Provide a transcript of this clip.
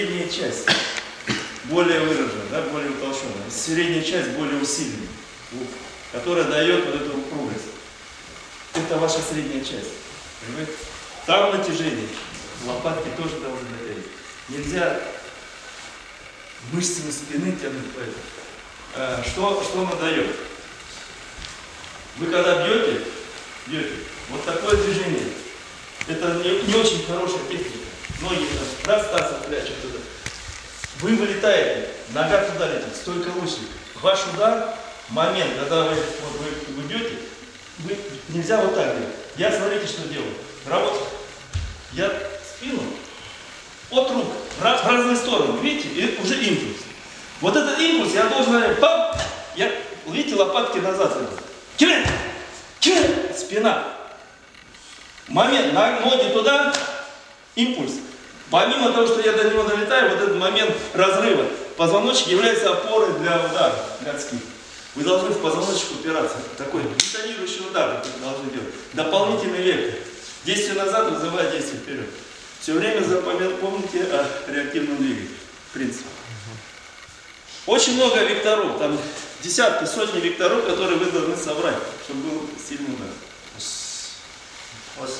средняя часть более выраженная, да, более утолщенная, средняя часть более усиленная, которая дает вот эту упругость. Это ваша средняя часть. Понимаете? Там натяжение, лопатки тоже должны натягивать. Нельзя мышцами спины тянуть по этому. А, что, что она дает? Вы когда бьете, бьете, вот такое движение, это не, не очень хорошая техника. Ноги там раз таз отпрячут туда. Вы вылетаете, нога туда летит, стойка лучник. Ваш удар, момент, когда вы, вы, вы бьете, вы, нельзя вот так делать. Я смотрите, что делаю. Работа. Я спину от рук раз- в разные стороны. Видите, и уже импульс. Вот этот импульс я должен, пам! Я, видите, лопатки назад идут. Кирилл! Кирилл! Спина. Момент, ноги туда, импульс. Помимо того, что я до него долетаю, вот этот момент разрыва, позвоночник является опорой для удара городских. Вы должны в позвоночник упираться. Такой детонирующий удар вы должны делать. Дополнительный вектор. Действие назад вызывает действие вперед. Все время запомни- помните о реактивном двигателе. В. Очень много векторов, там десятки, сотни векторов, которые вы должны собрать, чтобы был сильный удар. Ось.